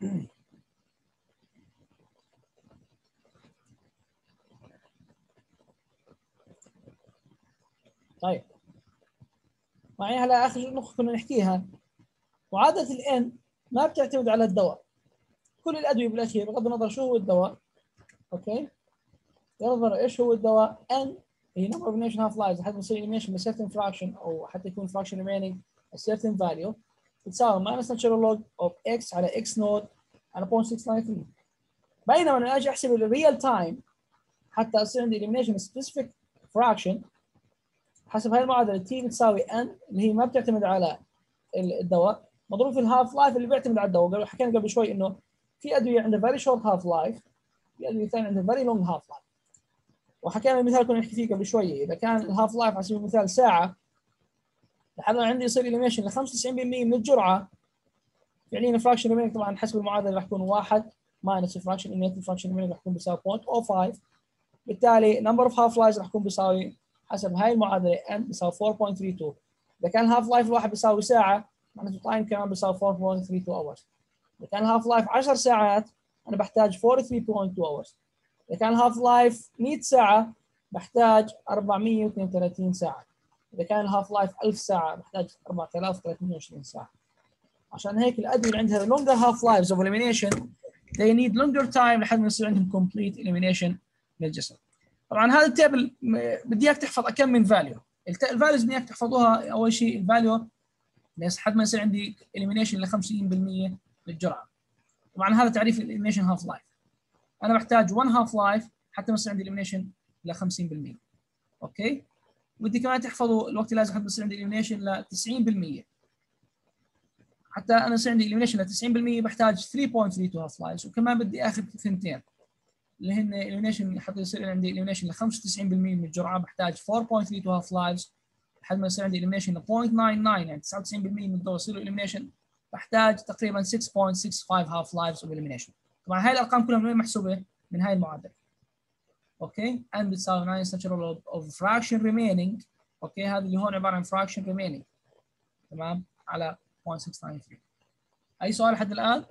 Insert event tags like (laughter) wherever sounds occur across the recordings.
(clears throat) طيب. معي على آخر نقطة كنا نحكيها. وعادة الآن ما بتعتمد على الدواء. كل الأدوية بالأخير بغض النظر شو هو الدواء. أوكي؟ ينظر إيش هو الدواء. أن هي نمبر اوف نيشن هاف لايز حتى تصير يصير بسيرتن فراكشن certain fraction أو حتى يكون فراكشن remaining a certain value. بتساوي minus natural log of x على x naught على 0.693 بينما أنا أجي أحسب ال real time حتى يصير عندي elimination specific fraction حسب هاي المعادلة t بتساوي n اللي هي ما بتعتمد على الدواء. مضروب في ال half life اللي بيعتمد على الدواء. حكينا قبل شوي إنه في أدوية عندها very short half life في أدوية ثانية عندها very long half life وحكينا المثال كنا نحكي فيه قبل شوية إذا كان ال half life على سبيل المثال ساعة لحد ما عندي يصير elimination ل 95% من الجرعة. فعليا fraction remaining طبعا حسب المعادلة راح يكون 1 minus ال fraction eliminated fraction remaining راح يكون بيساوي 0.05 بالتالي number of half lives راح يكون بيساوي حسب هاي المعادلة n بيساوي 4.32 إذا كان ال half life الواحد بيساوي ساعة معناته ال time كمان بيساوي 4.32 hours. إذا كان ال half life 10 ساعات أنا بحتاج 43.2 hours. إذا كان ال half life 100 ساعة بحتاج 432 ساعة. إذا كان ال half life 1000 ساعة بحتاج 4320 ساعة. عشان هيك الأدوية اللي عندها longer half lives of elimination they need longer time لحد ما يصير عندهم complete elimination للجسم طبعا هذا ال table بدي إياك تحفظ كم من value ال values بدي إياك تحفظوها أول شيء ال value لحد ما يصير عندي elimination ل 50% للجرعة. طبعا هذا تعريف ال elimination half life أنا بحتاج 1 half life حتى ما يصير عندي elimination ل 50% أوكي؟ ودي كمان تحفظوا الوقت اللازم حتى يصير عندي elimination ل 90% حتى أنا يصير عندي elimination ل 90% بحتاج 3.32 half lives وكمان بدي آخذ ثنتين. اللي هن elimination حتى يصير عندي elimination ل 95% من الجرعة بحتاج 4.32 half lives لحد ما يصير عندي elimination ل 0.99 يعني 99% من الدواء يصيروا elimination بحتاج تقريبا 6.65 half lives of elimination. طبعا هاي الأرقام كلها من وين محسوبة؟ من هاي المعادلة. أوكي n بتساوي 9 natural of fraction remaining. أوكي هذا اللي هون عبارة عن fraction remaining. تمام؟ على 0.693 أي سؤال لحد الآن؟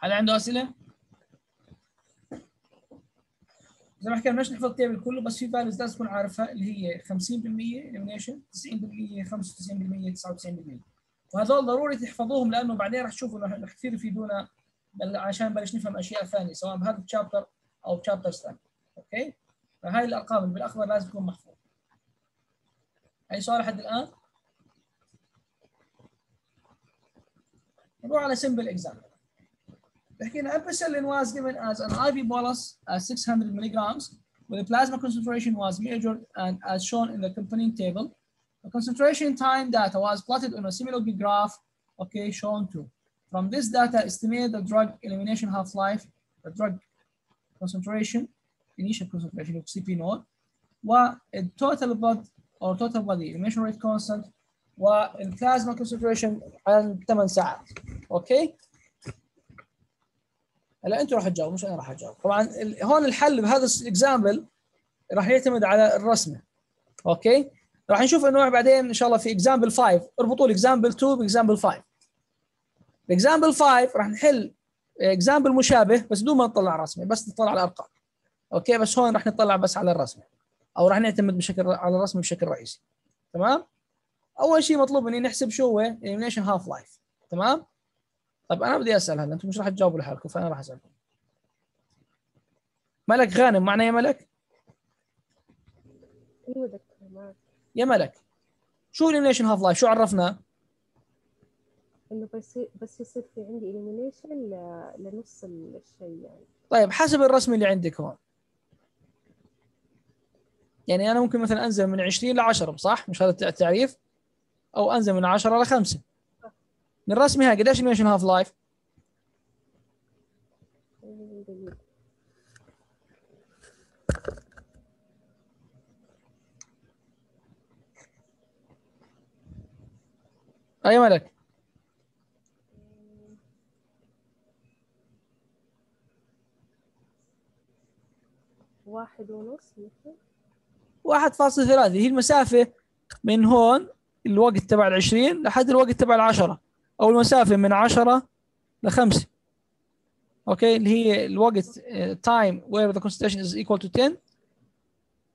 هل عنده أسئلة؟ زي ما حكينا بدناش نحفظ ال table كله بس في values لازم تكون عارفها اللي هي 50% elimination 90% 95% 99% وهذول ضروري تحفظوهم لأنه بعدين راح تشوفوا راح كثير يفيدونا عشان نبلش نفهم اشياء ثانية سواء بهذا ال chapter أو ب chapters ثانية أوكي فهاي الارقام اللي بالاخضر لازم تكون محفوظه اي سؤال لحد الان؟ نروح على simple example بحكي لنا ampicillin was given as an IV bolus at 600 milligrams where the plasma concentration was measured and as shown in the accompanying table. The concentration time data was plotted on a similar graph, okay, shown too. From this data, estimate the drug elimination half-life, the drug concentration, initial concentration of CP node, total blood or total body elimination rate constant, والبلازما concentration عن 8 ساعات. أوكي؟ هلا أنتم راح تجاوبوا مش أنا راح أجاوب. طبعا هون الحل بهذا ال example راح يعتمد على الرسمة. أوكي راح نشوف انواع بعدين إن شاء الله في example 5 اربطوا ال example 2 ب example 5 ال example 5 راح نحل example مشابه بس بدون ما نطلع رسمه بس نطلع على الأرقام. أوكي؟ بس هون راح نطلع بس على الرسمه أو راح نعتمد بشكل على الرسمه بشكل رئيسي. تمام؟ أول شيء مطلوب مني نحسب شو هو؟ elimination half life تمام؟ طيب أنا بدي أسأل هلا أنتم مش راح تجاوبوا لحالكم فأنا راح أسألكم. ملك غانم معنا يا ملك؟ يا ملك. شو elimination half life شو عرفنا؟ إنه بس بس يصير في عندي elimination لنص الشيء يعني طيب حسب الرسم اللي عندك هون يعني أنا ممكن مثلا أنزل من 20 ل 10 صح؟ مش هذا التعريف؟ أو أنزل من 10 ل 5 من رسمي هاي قديش elimination half life؟ أي ملك واحد ونص واحد فاصل ثلاثة. هي المسافة من هون الوقت تبع العشرين لحد الوقت تبع العشرة. أو المسافة من عشرة لخمسة. أوكي؟ اللي هي الوقت uh, time where the concentration is equal to 10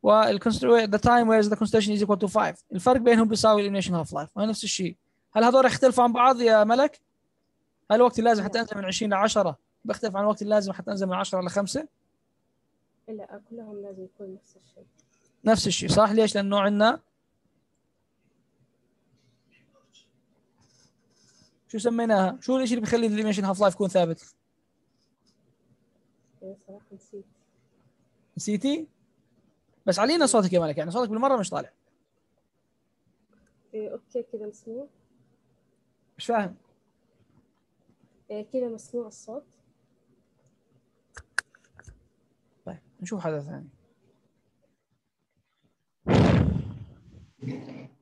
وال concentration the time where the concentration is equal to 5 الفرق بينهم بيساوي ال elimination half life نفس الشيء. هل هذول يختلفوا عن بعض يا ملك؟ هل الوقت اللازم حتى أنزل من 20 ل 10 بيختلف عن الوقت اللازم حتى أنزل من 10 ل 5 لا كلهم لازم يكون نفس الشيء. نفس الشيء. صح ليش؟ لأنه عندنا شو سميناها؟ شو الشيء اللي بيخلي ال elimination half life يكون ثابت؟ إيه صراحة نسيت. نسيتي؟ بس علينا صوتك يا ملك يعني صوتك بالمرة مش طالع. إيه أوكي كذا مسموع. مش فاهم؟ إيه كذا مسموع الصوت طيب نشوف حدا ثاني.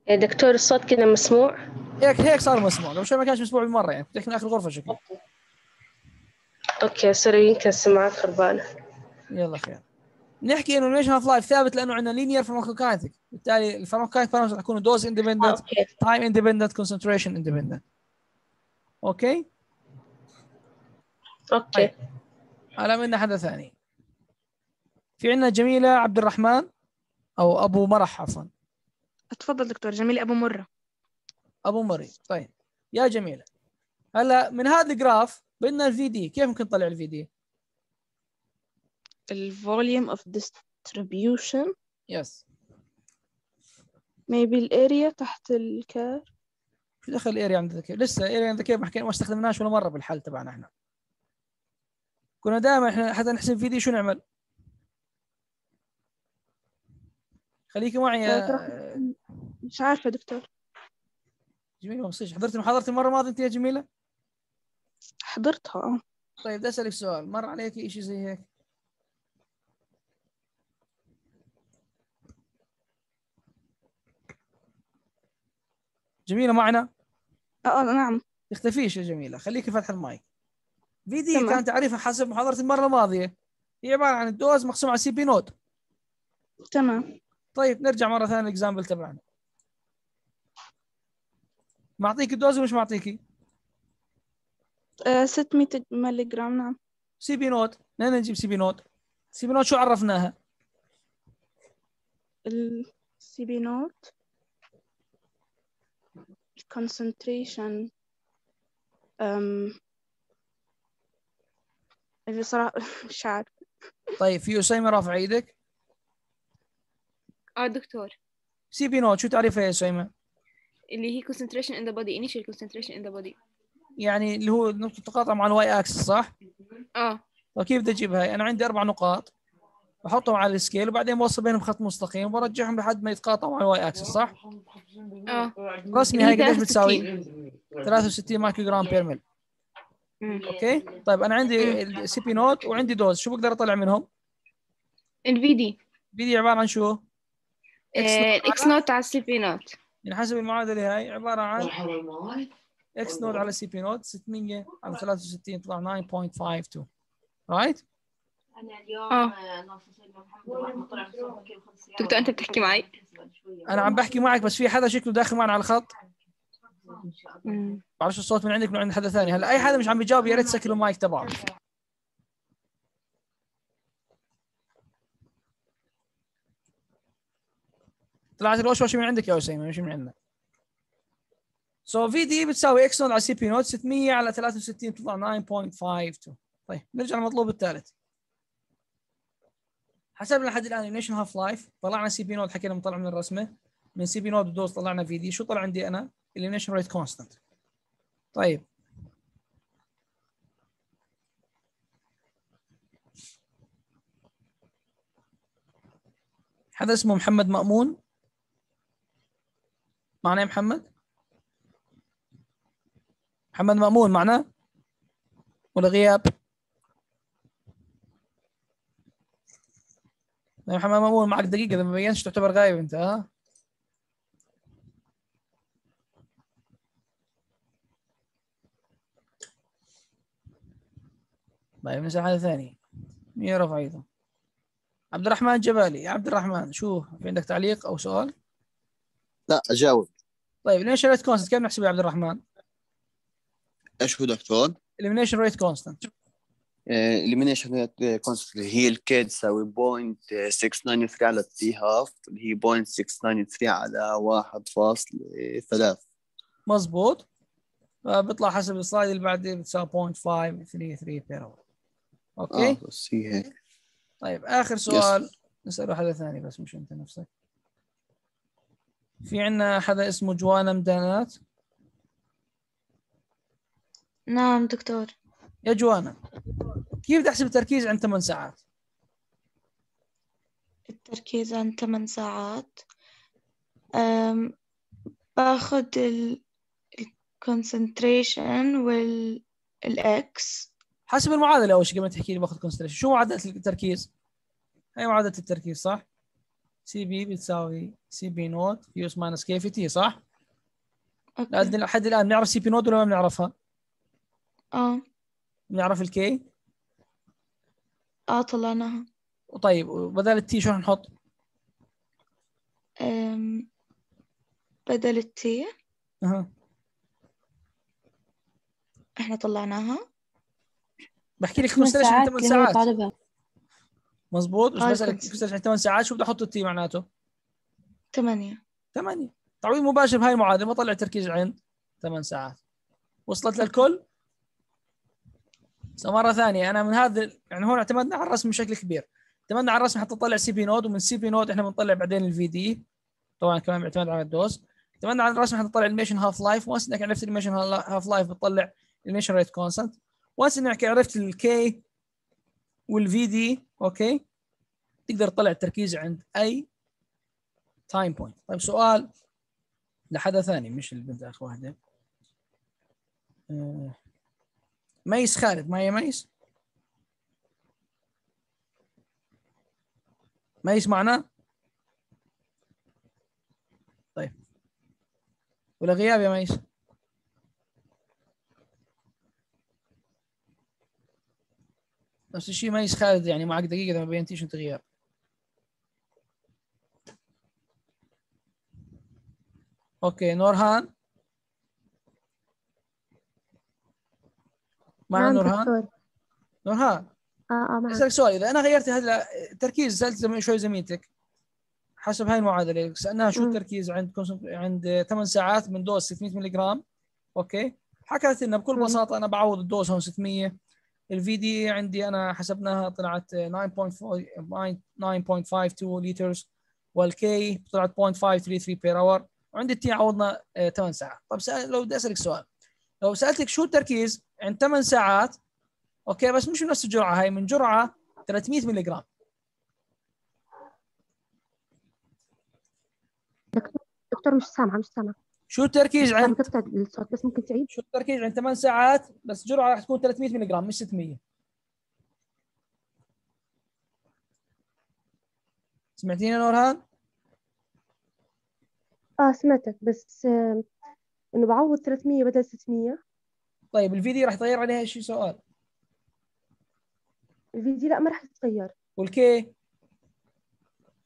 إيه دكتور الصوت كذا مسموع؟ هيك هيك صار مسموع. قبل شوي ما كانش مسموع بالمرة يعني. بتحكي من آخر غرفة شكله أوكي sorry يمكن السماعات خربانة. يلا خير. نحكي إنه ال elimination half life ثابت لأنه عندنا linear pharmacokinetic بالتالي ال pharmacokinetic parameters يكونوا dose independent time independent concentration independent أوكي؟ أوكي. على منا حدا ثاني؟ في عندنا جميلة عبد الرحمن أو أبو مرح عفوا. اتفضل دكتور جميل أبو مرة. أبو مري طيب. يا جميلة. هلا من هذا ال graph بدنا ال VD كيف ممكن نطلع ال VD ال volume of distribution. يس maybe الاريا تحت الكار شو دخل الاريا عند الذكاء لسه الاريا عند الذكاء ما حكينا ما استخدمناش ولا مرة بالحل تبعنا إحنا. كنا دائما إحنا حتى نحسب في دي شو نعمل؟ خليكي معي يا صراحة مش عارفة دكتور. جميلة ما بصيرش حضرتي محاضرتي المره الماضيه انت يا جميلة؟ حضرتها آه. طيب بدي أسألك سؤال. مر عليك شيء زي هيك؟ جميلة معنا؟ آه آه، نعم. تختفيش يا جميلة. خليكي فاتحه المايك. VD. كان تعريفها حسب محاضره المره الماضيه هي عبارة عن ال dose مقسوم على Cp naught تمام. طيب نرجع مرة ثانية ال example تبعنا. معطيك ال dose ولا مش معطيكي؟ آه 600 ملي جرام نعم. Cp naught لين نجيب Cp naught Cp naught شو عرفناها؟ ال Cp naught. concentration. um اللي صراحة مش عارف. طيب في اسامه رافع إيدك. آه دكتور. Cp naught شو تعريفها يا اسامه اللي هي concentration in the body initial concentration in the body. يعني اللي هو نقطة تقاطع مع ال Y axis صح؟ آه. طيب كيف بدي أجيبها؟ أنا عندي أربع نقاط بحطهم على ال scale وبعدين بوصل بينهم خط مستقيم وبرجعهم لحد ما يتقاطعوا مع ال Y axis صح؟ آه. رسمي هاي قديش 63. بتساوي؟ 63 مايكرو جرام per ml. أوكي؟ طيب أنا عندي ال Cp naught وعندي dose شو بقدر أطلع منهم؟ ال VD VD عبارة عن شو؟ ال X naught على ال Cp naught يعني حسب المعادلة هاي عبارة عن X naught على Cp naught 600 على 63 طلع 9.52 right آه. دكتور أنت بتحكي معي؟ أنا عم بحكي معك بس في حدا شكله داخل معنا على الخط. بعرفش الصوت من عندك من عند حدا ثاني. هلا أي حدا مش عم بيجاوب يا ريت تسكروا المايك تبعه. طلعت الوشوشه من عندك يا اسامه مش من عندنا. so VD بتساوي X naught على Cp naught 600 على 63 بتطلع 9.52 طيب نرجع للمطلوب الثالث. حسبنا لحد الآن ال elimination half life طلعنا Cp naught حكينا بنطلع من الرسمة. من Cp naught ال dose طلعنا VD شو طلع عندي أنا؟ ال elimination rate constant طيب. حدا اسمه محمد مأمون؟ معنا يا محمد؟ محمد مأمون معنا ولا غياب؟ يا محمد مأمون معك دقيقة إذا ما بينش تعتبر غايب أنت ها؟ طيب نسأل حدا ثاني. يعرف أيضا. عبد الرحمن جبالي. يا عبد الرحمن شو في عندك تعليق أو سؤال؟ لا أجاوب. طيب ال elimination rate constant كيف نحسبه يا عبد الرحمن؟ إيش هو دكتور؟ ال elimination rate constant elimination rate constant اللي هي ال K تساوي point 693 على T half اللي هي point 693 على واحد فاصل ثلاث مظبوط. فبيطلع حسب ال slide اللي بعديه بتساوي 0.533 per hour أوكي؟ آه بس هي هيك. طيب آخر سؤال. نسأله حدا ثاني بس مش أنت نفسك. في عندنا حدا اسمه جوانا مدانات نعم دكتور. يا جوانا كيف تحسب التركيز عند 8 ساعات؟ التركيز عن 8 ساعات. أم باخد ال concentration وال ال X حسب المعادلة أول شيء قبل ما تحكي لي باخذ concentration شو معادلة التركيز؟ هي معادلة التركيز صح؟ Cp بتساوي Cp naught في E minus K في T صح؟ أوكي. لحد الآن بنعرف Cp naught ولا ما بنعرفها؟ آه. بنعرف ال K آه طلعناها. طيب وبدل ال T شو رح نحط؟ أم بدل ال T أها. إحنا طلعناها. بحكي لك ثمان concentration ساعات 8 اللي هو ساعات. آه، بسالك كنت- concentration 8 ساعات؟ شو بدي أحط ال T معناته؟ ثمانية. 8 تعويض مباشر بهاي المعادلة بطلع التركيز عند 8 ساعات. وصلت للكل؟ بس مرة ثانية أنا من هذا يعني هون اعتمدنا على الرسم بشكل كبير. اعتمدنا على الرسم حتى نطلع Cp naught ومن Cp naught إحنا بنطلع بعدين ال VD طبعا كمان بيعتمد على ال dose اعتمدنا على الرسم حتى نطلع ال elimination half life once إنك عرفت ال elimination half life بتطلع ال elimination rate constant once إنك عرفت ال K وال VD okay؟ تقدر تطلع التركيز عند أي time point طيب سؤال لحدا ثاني مش البنت اخ واحدة آه، ميس خالد معي ميس؟ ميس معنا؟ طيب. ولا غياب يا ميس؟ نفس الشيء ميس خالد يعني معك دقيقة ما بينتيش انت غياب. okay نورهان؟ معنا نعم نورهان؟ دكتور. نورهان؟ آه آه معك. أسألك سؤال إذا أنا غيرت هذا التركيز سالت شوي زميلتك حسب هاي المعادلة سألناها شو. التركيز عند عند 8 ساعات من dose 600 ملي جرام okay؟ حكت لنا بكل. بساطة أنا بعوض ال dose هون 600 ال VD عندي أنا حسبناها طلعت 9.4 9.52 liters وال K طلعت 0.533 per hour وعندي ال T عوضنا 8 ساعات. طب سأل لو بدي أسألك سؤال. لو سألتك شو التركيز عند 8 ساعات okay بس مش نفس الجرعة هاي من جرعة 300 ملي جرام. دكتور مش سامعة مش سامعة شو التركيز عند بس ممكن تعيد. شو التركيز عند 8 ساعات بس جرعة راح تكون 300 ملي جرام مش 600 سمعتيني نورهان؟ آه سمعتك بس آه إنه بعوض 300 بدل 600 طيب ال VD راح يتغير عليها شيء سؤال؟ ال VD لا ما راح تتغير وال K؟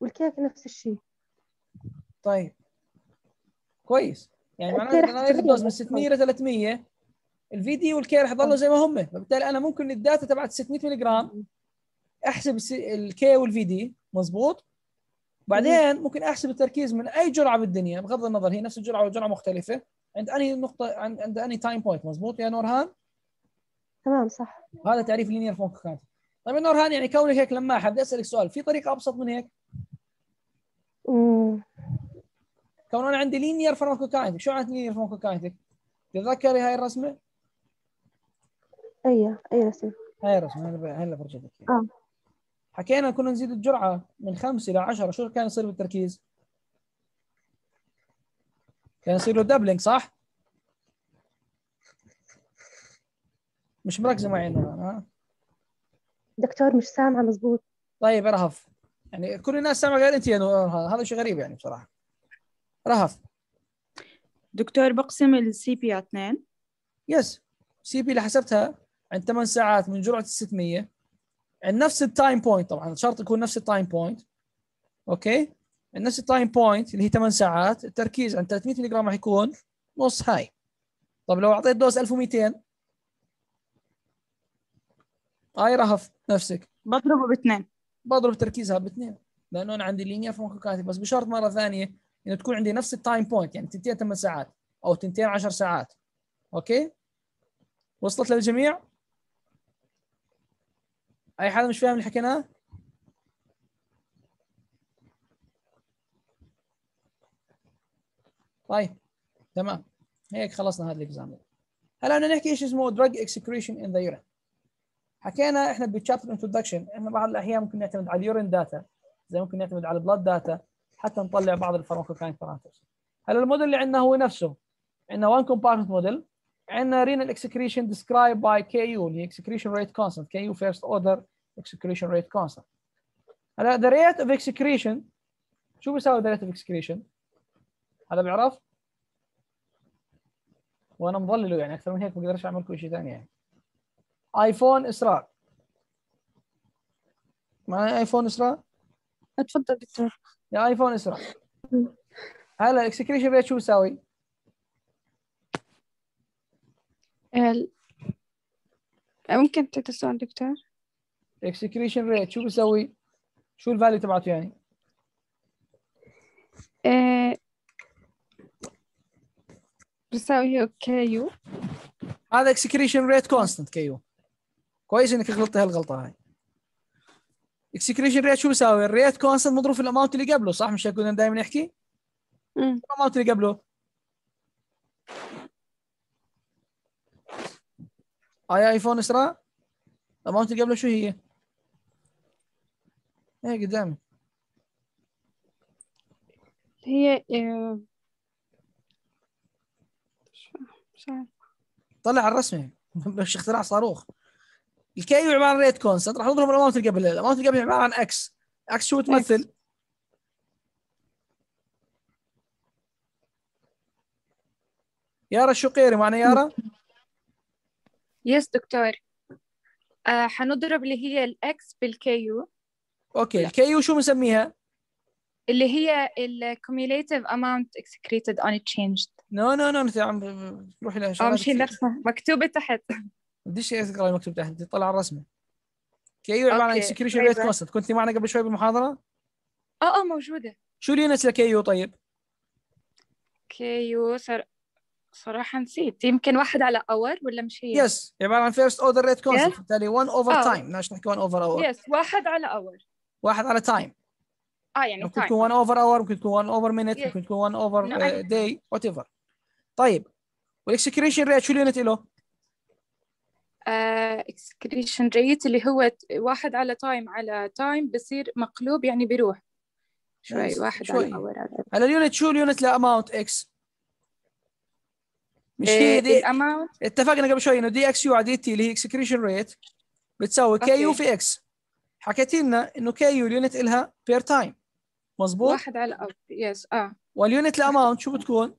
وال K نفس الشيء طيب. كويس. يعني معناته أنا ال dose من بس 600 ل 300 ال VD وال K راح يضلوا زي ما هم. فبالتالي أنا ممكن ال data تبعت 600 ملي جرام أحسب ال K وال VD مزبوط بعدين ممكن أحسب التركيز من أي جرعة بالدنيا بغض النظر. هي نفس الجرعة وجرعة مختلفة. عند أنهي نقطة عند عند أنهي time point مزبوط يا نورهان؟ تمام صح. هذا تعريف ال linear function طيب يا نورهان يعني كونك هيك لماحة بدي أسألك سؤال. في طريقة أبسط من هيك؟ مم. كون أنا عندي linear pharmacokinetic شو معنى linear pharmacokinetic تتذكري هاي الرسمة؟ اي اي رسم هاي الرسمة هلا هلا فرجيتك آه. حكينا كنا نزيد الجرعة من خمسه إلى 10 شو كان يصير بالتركيز؟ كان يصير له doubling صح؟ مش مركزة معي إنه ها؟ دكتور مش سامعة مزبوط. طيب يا رهف يعني كل الناس سامعة غير أنت يا نور هذا شيء غريب يعني بصراحة. رهف. دكتور بقسم ال CP على اثنين. yes CP اللي حسبتها عند 8 ساعات من جرعة ال 600 عند نفس ال time point طبعا شرط يكون نفس ال time point okay عند نفس ال time point اللي هي 8 ساعات التركيز عند 300 ملي جرام راح يكون نص هاي طب لو أعطيت dose 1200 هاي رهف نفسك. بضربه باثنين. بضرب تركيزها باثنين. لأنه أنا عندي linear فممكن كاتب. بس بشرط مرة ثانية إنه تكون عندي نفس ال time point يعني تنتين 8 ساعات أو تنتين 10 ساعات. okay؟ وصلت للجميع؟ أي حدا مش فاهم اللي حكيناه؟ طيب تمام. هيك خلصنا هذا ال example هلا بدنا نحكي شيء اسمه drug excretion in the urine. حكينا إحنا بال chapter introduction إحنا بعض الأحيان ممكن نعتمد على ال urine data زي ممكن نعتمد على ال blood data حتى نطلع بعض ال pharmacokinetic parameters هلا الموديل اللي عندنا هو نفسه. عندنا one compartment model. عندنا renal excretion described by KU اللي هي excretion rate constant. KU first order excretion rate constant. هلا the rate of excretion شو بيساوي the rate of excretion هذا بيعرف؟ وأنا مضلله يعني أكثر من هيك ما بقدرش أعمل لكم شيء ثاني يعني. ايفون إسراء. معي ايفون إسراء؟ اتفضل دكتور. يا آيفون اسراء هلا ال excretion rate شو بيساوي؟ ال- ممكن تعيد السؤال دكتور. ال excretion rate شو بيساوي؟ شو ال value تبعته يعني؟ آه، بيساوي KU هذا excretion rate constant KU كويس إنك غلطت هالغلطة هاي. excretion rate شو بيساوي؟ ال rate constant مضروب في ال amount اللي قبله صح؟ مش هيك كنا دائما نحكي؟ ال amount اللي قبله؟ آي ايفون إسراء؟ ال amount اللي قبله شو هي؟ هي قدامي. هي آه، مش مش عارف. طلع على الرسمه (laughs) مش اختراع صاروخ. ال KU عبارة عن rate constant راح نضرب ال amount اللي قبل ال amount اللي قبل عبارة عن X X شو تمثل؟ يارا الشقيري معنا يارا؟ yes دكتور. آه حنضرب اللي هي ال X بال KU. okay ال KU شو بنسميها؟ اللي هي ال cumulative amount excreted unchanged. no no no انت عم تروحي لها. مش. نفسها. مكتوبة تحت. بديش تقرا المكتوب تحت بدي تطلع على الرسمه KU عباره عن. excretion طيب. rate constant كنت معنا قبل شوي بالمحاضرة آه آه موجودة شو ال units ل KU طيب؟ KU صر... صراحة نسيت يمكن واحد على hour ولا مش هي؟ yes عباره عن first order rate constant Yes. بالتالي 1 over. time بدناش نحكي 1 over hour yes واحد على hour واحد على time آه يعني ممكن. تكون 1 over hour ممكن تكون 1 over minute Yes. ممكن تكون 1 اوفر داي وات ايفر طيب وال excretion rate شو ال unit له؟ آه excretion rate اللي هو واحد على time على time بصير مقلوب يعني بيروح شوي Yes. واحد شوي. على hour على ال unit شو ال unit ل amount X؟ مش آه هي دي ال amount اتفقنا قبل شوي إنه dXU على dt اللي هي excretion rate بتساوي KU. في X حكيتي لنا إنه KU ال unit إلها per time مزبوط واحد على hour yes آه وال unit ال amount شو بتكون؟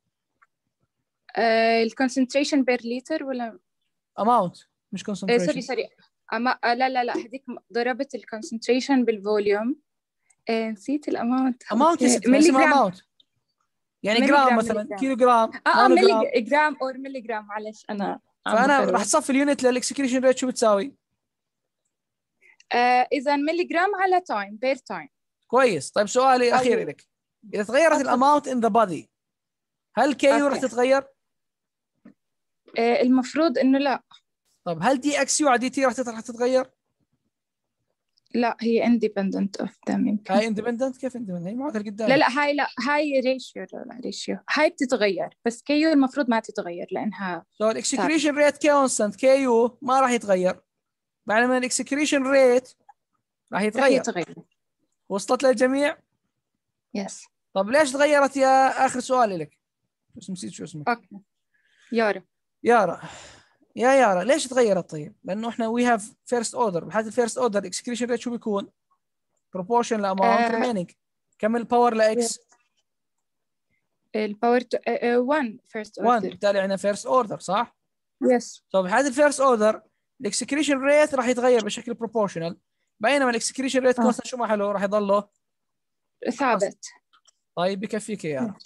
آه، ال concentration per لتر ولا amount مش آه، concentration sorry sorry أما آه، لا لا لا هذيك ضربت ال concentration بال volume آه، نسيت ال amount amount ملي جرام يعني جرام مثلا. كيلو جرام آه آه ملي جرام or ملي جرام معلش أنا فأنا. راح تصفي ال unit لل excretion rate شو بتساوي؟ آه إذا ملي جرام على time per time كويس طيب سؤالي الاخير أيوه. لك إذا تغيرت. ال amount in the body هل KU راح. تتغير؟ آه المفروض إنه لا طب هل dXU على dt راح تت- راح تتغير؟ لا هي independent of them يمكن. هاي independent كيف independent؟ هي معك قدام. لا لا هاي لا هاي ratio لا ratio هاي بتتغير بس k u المفروض ما تتغير لأنها so ال excretion rate constant k u ما راح يتغير. بينما ال excretion rate راح يتغير. يتغير. وصلت للجميع؟ yes طب ليش تغيرت يا آخر سؤال لك؟ اسم نسيت شو اسمك؟ okay يارا. يارا. يا يارا ليش تغيرت طيب؟ لأنه إحنا we have first order بحاله ال first order ال excretion rate شو بيكون؟ proportional amount. remaining كم ال power ل x؟ ال power 1 first 1 بالتالي عندنا first order صح؟ yes طب بحاله ال first order ال excretion rate راح يتغير بشكل proportional بينما ال excretion rate. constant شو محله راح يضله ثابت طيب بكفيك يا يارا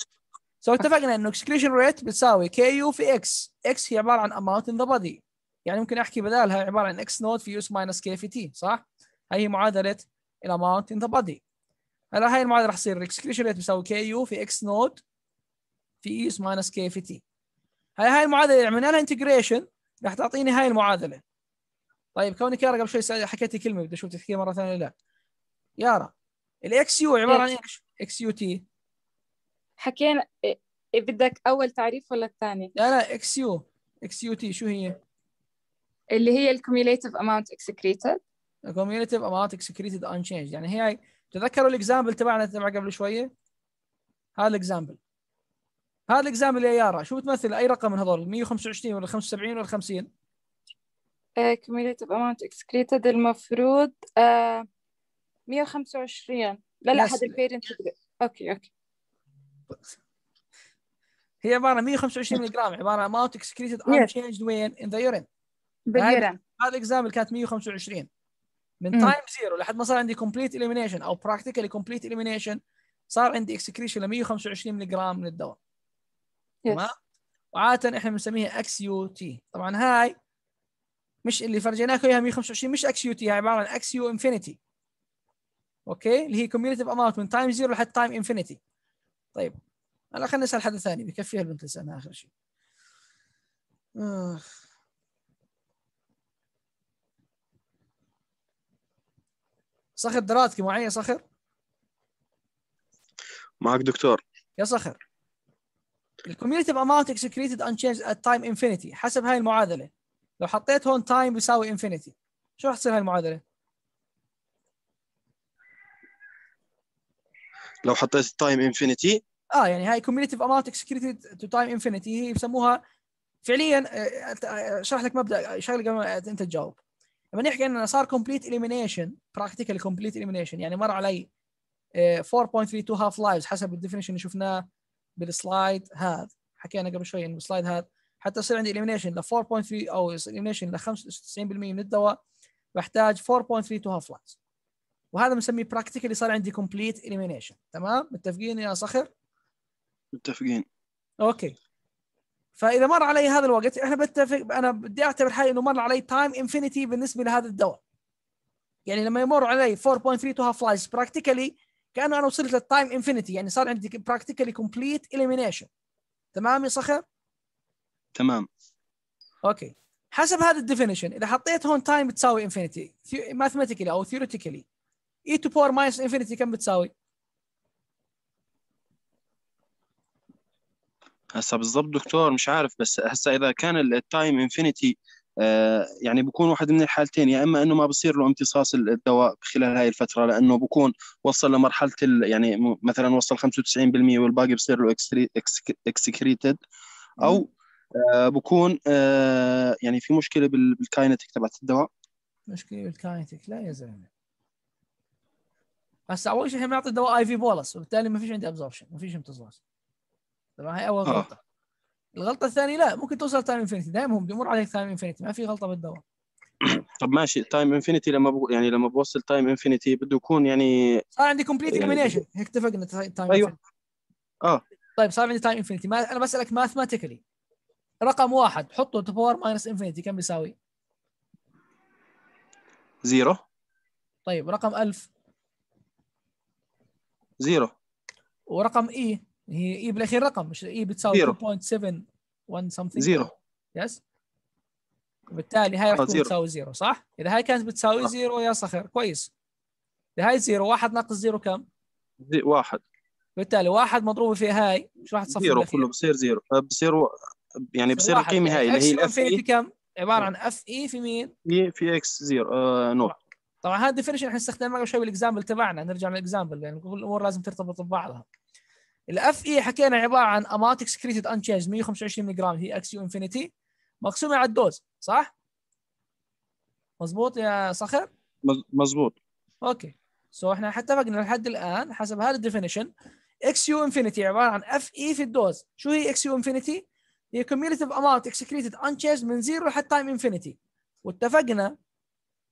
so اتفقنا إنه excretion rate بتساوي k u في x x هي عبارة عن amount in the body يعني ممكن أحكي بدالها عبارة عن x naught في e minus k في t صح؟ هاي هي معادلة ال amount in the body هلا هاي المعادلة راح تصير. ال excretion rate بيساوي k u في x naught في e minus k في t هاي هاي المعادلة اللي عملنا لها integration راح تعطيني هاي المعادلة. طيب كونك يارا قبل شوي حكيتي كلمة بدي أشوف تحكيها مرة ثانية لا. يارا ال x u عبارة عن إيش؟ x u t حكينا إيه، إيه، بدك أول تعريف ولا الثاني؟ لا لا x u x u t شو هي؟ اللي هي ال cumulative amount excreted cumulative amount excreted unchanged. يعني هي تذكروا ال example تبعنا تبع قبل شوية؟ هذا ال example هذا ال example يا يارا شو بتمثل؟ أي رقم من هذول؟ 125 ولا 75 ولا 50 آه، cumulative amount excreted المفروض آه 125 لا لا. هذا ال parent okay okay. هي عبارة عن 125 ملي جرام عبارة amount excreted Yes. unchanged وين in the urine. بال urine. هذا ال example كانت 125 من. time zero لحد ما صار عندي complete elimination أو practically complete elimination صار عندي excretion ل 125 ملي جرام من الدواء. تمام؟ وعادة إحنا بنسميها x u t طبعا هاي مش اللي فرجيناكم إياها 125 مش x u t هاي عبارة عن x u infinity okay؟ اللي هي cumulative amount من time zero لحد time infinity طيب هلا خلينا نسأل حدا ثاني بكفيها البنت لسانها آخر شيء. آه. صخر دراتكي معي يا صخر؟ معك دكتور. يا صخر. الكوميوليتيف اماونت اكسكريتد unchanged at time infinity حسب هاي المعادلة. لو حطيت هون تايم بيساوي انفينيتي شو راح تصير هاي المعادلة؟ لو حطيت time infinity آه يعني هاي cumulative amount excreted to time infinity هي بسموها فعليا آه، آه، أشرح لك مبدأ شغله قبل أنت تجاوب. لما نحكي انه صار complete elimination practical complete elimination يعني مر علي آه، 4.32 half-lives حسب ال definition اللي شفناه بال slide هذا. حكينا قبل شوي إنه بال slide هذا. حتى يصير عندي elimination ل 4.3 أو elimination ل 95% من الدواء بحتاج 4.32 half-lives وهذا بنسميه practically صار عندي complete elimination تمام؟ متفقين يا صخر؟ متفقين. okay. فإذا مر علي هذا الوقت إحنا بتفق أنا بدي أعتبر حالي إنه مر علي time infinity بالنسبة لهذا الدواء يعني لما يمر علي 4.32 half-lives practically كأنه أنا وصلت لل time infinity يعني صار عندي practically complete elimination تمام يا صخر؟ تمام. okay. حسب هذا ال definition إذا حطيت هون time بتساوي infinity mathematically أو theoretically e to power minus infinity كم بتساوي؟ هسا بالضبط دكتور مش عارف بس هسا إذا كان ال time infinity آه يعني بكون واحد من الحالتين يا إما إنه ما بصير له امتصاص الدواء خلال هاي الفترة لأنه بكون وصل لمرحلة يعني مثلا وصل 95% والباقي بصير له excreted أو آه بكون آه يعني في مشكلة بال- بال kinetic تبعت الدواء. مشكلة بال kinetic لا يا زلمة. هسه أول شيء إحنا بنعطي الدواء IV bolus وبالتالي ما فيش عندي absorption ما فيش امتصاص طبعا هاي أول آه. غلطة. الغلطة الثانية لا ممكن توصل time infinity دائما هم بيمر عليك time infinity ما في غلطة بالدواء. (clears throat) طب ماشي time infinity لما بقو يعني لما بوصل time infinity بده يكون يعني صار عندي complete elimination هيك اتفقنا time أيوة. آه. طيب صار عندي time infinity ما أنا بسألك mathematically رقم واحد حطه to power minus infinity كم بيساوي؟ zero. طيب رقم 1000 zero ورقم e هي e بالأخير رقم مش e بتساوي zero. 2.71 something zero yes وبالتالي هاي راح تكون zero. صح؟ إذا هاي كانت بتساوي آه. zero يا صخر كويس إذا هاي zero واحد ناقص zero كم؟ زي واحد بالتالي واحد مضروبة في هاي شو راح تصفي zero؟ كله بصير zero آه، بصير و- يعني بصير. القيمة هاي اللي هي الاف اي كم؟ عبارة عن f e في مين؟ في في x zero آه naught طبعا هذا ال definition إحنا استخدمناه قبل شوي بال example تبعنا. نرجع لل example لأن كل الأمور لازم ترتبط ببعضها. ال f e حكينا عبارة عن amount excreted unchanged 125 ملي جرام هي x u infinity مقسومة على ال dose صح؟ مزبوط يا صخر؟ مزبوط okay. so إحنا اتفقنا لحد الآن حسب هذا ال definition Xu infinity عبارة عن fe في ال dose. شو هي Xu infinity هي cumulative amount excreted unchanged من زيرو لحد time infinity واتفقنا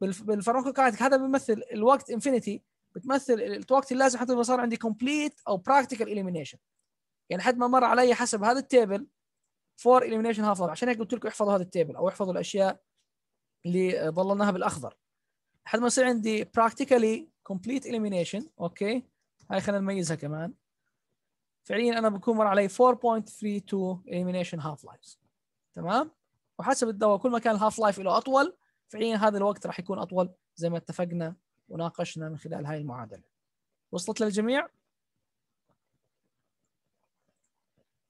بالف- بال pharmacokinetic هذا بيمثل الوقت infinity بتمثل الوقت اللازم حتى ما صار عندي complete أو practical elimination يعني حد ما مر علي حسب هذا ال table four elimination half عشان هيك قلت لكم احفظوا هذا ال table أو احفظوا الأشياء اللي ظللناها بالأخضر. لحد ما يصير عندي practically complete elimination okay؟ هاي خلينا نميزها كمان. فعليا أنا بكون مر علي 4.32 elimination half lives. تمام؟ وحسب الدواء كل ما كان ال half life له أطول فعليا هذا الوقت راح يكون أطول زي ما اتفقنا وناقشنا من خلال هاي المعادلة. وصلت للجميع؟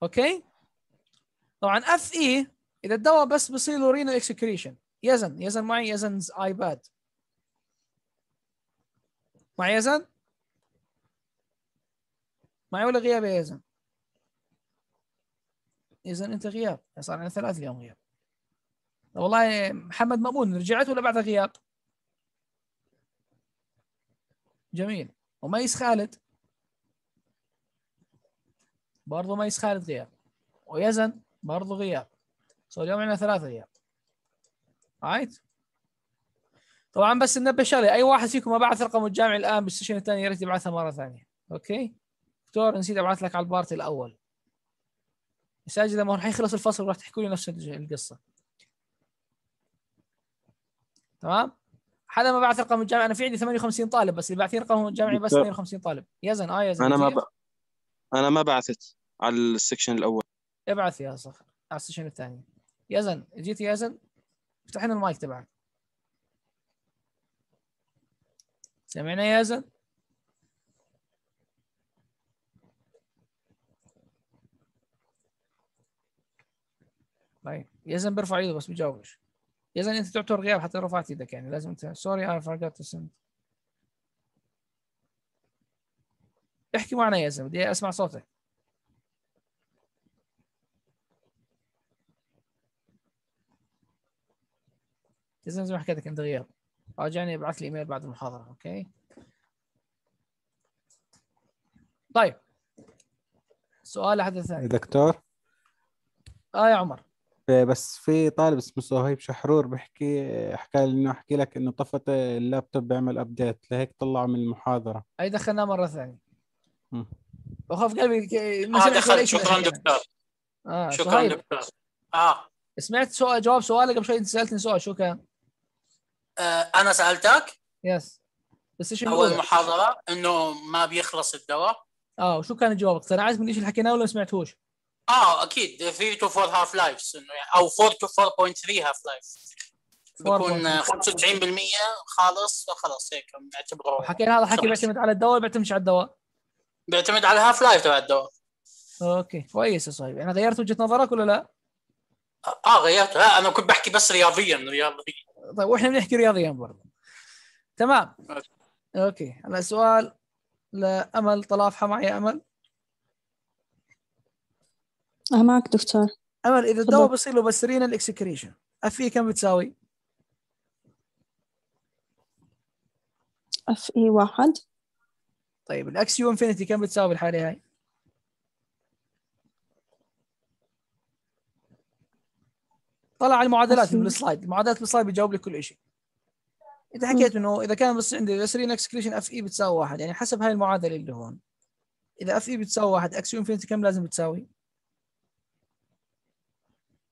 okay؟ طبعا fe إذا الدواء بس بصير له renal excretion يزن يزن معي يزن ايباد معي يزن؟ معي ولا غياب يا يزن؟ يزن أنت غياب. صار عندنا ثلاث أيام غياب. والله محمد مأمون رجعت ولا بعد غياب؟ جميل. وميس خالد؟ برضو ميس خالد غياب. ويزن؟ برضو غياب. so اليوم عندنا ثلاثة غياب. right طبعا بس ننبه شغله أي واحد فيكم ما بعث رقمه الجامعي الآن بالسيشن الثاني يا ريت يبعثها مرة ثانية. okay دكتور نسيت أبعث لك على البارتي الأول. ساجد لما راح يخلص الفصل راح تحكوا لي نفس القصة. تمام؟ حدا ما بعث رقم الجامعي أنا في عندي 58 طالب بس اللي باعثين رقمهم الجامعي بس دكتور. 52 طالب. يزن آه يزن أنا ما؟ ب... أنا ما بعثت على ال section الأول. ابعث يا صخر على السيشن الثاني. يزن جيت يزن افتح لنا المايك تبعك. سمعنا يا يزن طيب يزن بيرفع ايده بس بيجاوبش. يزن أنت تعتبر غياب حتى رفعت إيدك يعني لازم انت sorry I forgot to send احكي معنا يا يزن بدي أسمع صوتك. يزن زي ما حكيت لك انت غياب. راجعني أبعث لي إيميل بعد المحاضرة okay؟ طيب. سؤال احد الثاني دكتور. آه يا عمر. بس في طالب اسمه صهيب شحرور بيحكي حكى لي إنه احكي لك إنه طفت اللابتوب بيعمل update لهيك طلع من المحاضرة أي دخلناه مرة ثانية مم. وخاف قلبي آه سمعت ولا دخلت شيء شكرا. دكتور آه شكرا دكتور آه سمعت سؤال جواب سؤالك قبل شوي أنت سألتني سؤال شو كان؟ آه، أنا سألتك yes بس إيش أول؟ محاضرة إنه ما بيخلص الدواء آه وشو كان جوابك؟ اقتنعت من إيش اللي حكيناه ولا ما سمعتوش؟ آه أكيد. 3 to 4 half lives يعني أو 4 to 4.3 half life بيكون آه، 95% خالص خلاص هيك. نعتبره حكينا هذا حكي بيعتمد على الدواء ولا بيعتمدش على الدواء؟ بيعتمد على ال half life تبع الدواء. okay. كويس يا صهيب يعني غيرت وجهة نظرك ولا لا؟ آه غيرته لا أنا كنت بحكي بس رياضيا رياضيا. طيب وإحنا بنحكي رياضيا برضه. تمام. okay. هلا سؤال لأمل. طلافحه معي يا أمل. أنا معك دكتور أمل إذا الدواء. بصير له بس renal excretion fe كم بتساوي؟ fe واحد طيب ال Xu infinity كم بتساوي بالحالة هاي؟ طلع على المعادلات fu. بال slide المعادلات بال slide بيجاوب لك كل شيء انت حكيت إنه إذا كان بس عندي بس renal excretion fe بتساوي واحد يعني حسب هاي المعادلة اللي هون إذا fe بتساوي واحد Xu infinity كم لازم بتساوي؟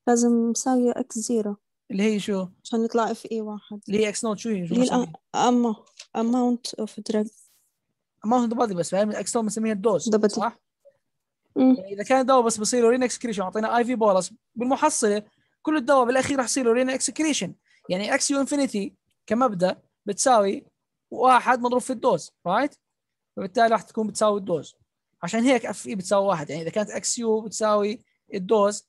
لازم مساوية X zero اللي هي شو؟ عشان يطلع fe واحد اللي هي X naught شو هي؟ اللي هي بنسميها؟ ال amount of drug ما هو body بس فاهم X naught بنسميها ال dose. صح؟ مم. يعني إذا كان الدواء بس بصير له renal excretion اعطينا IV bolus بالمحصلة كل الدواء بالأخير راح يصير له renal excretion يعني Xu infinity كمبدأ بتساوي واحد مضروب في ال dose right فبالتالي راح تكون بتساوي ال dose عشان هيك fe بتساوي واحد يعني إذا كانت Xu بتساوي ال dose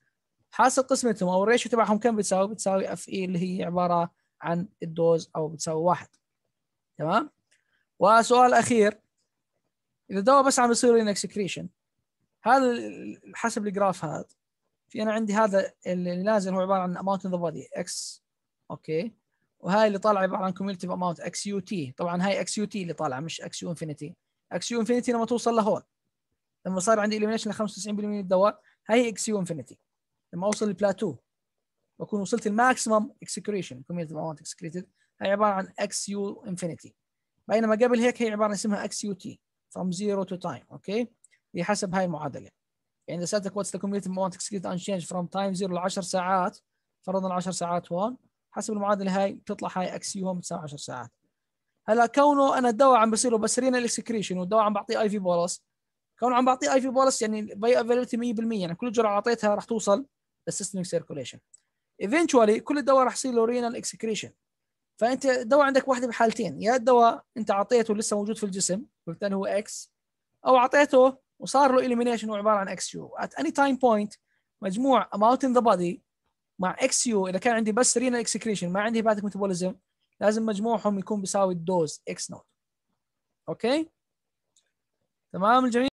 حاسب قسمتهم أو ال ratio تبعهم كم بتساوي؟ بتساوي fe اللي هي عبارة عن ال dose أو بتساوي واحد. تمام؟ وسؤال أخير. إذا الدواء بس عم يصير renal excretion هذا حسب ال graph هذا. في أنا عندي هذا اللي نازل هو عبارة عن amount in the body X okay؟ وهاي اللي طالعة عبارة عن cumulative amount Xu t طبعا هاي Xu t اللي طالعة مش Xu infinity Xu infinity لما توصل لهون لما صار عندي elimination ل 95% من الدواء هاي Xu infinity لما أوصل للبلاتو بكون وصلت ال maximum excretion cumulative amount excreted هاي عبارة عن Xu infinity بينما قبل هيك هي عبارة اسمها Xu t from zero to time okay هي حسب هاي المعادلة. يعني إذا سألتك what's the cumulative amount excreted unchanged from time 0 ل 10 ساعات فرضنا 10 ساعات هون حسب المعادلة هاي بتطلع هاي Xu هم بتساوي 10 ساعات. هلأ كونه أنا الدواء عم بصير بس renal excretion والدواء عم بعطيه IV bolus كونه عم بعطيه IV bolus يعني bioavailability 100% يعني كل جرعة أعطيتها راح توصل لل systemic circulation eventually كل الدواء راح يصير له renal excretion فأنت الدواء عندك واحدة بحالتين. يا الدواء أنت أعطيته لسه موجود في الجسم وبالتالي هو X أو أعطيته وصار له elimination وعباره عن XU at any time point مجموع amount in the body مع XU إذا كان عندي بس renal excretion ما عندي hepatic metabolism لازم مجموعهم يكون بيساوي ال dose X naught okay تمام الجميع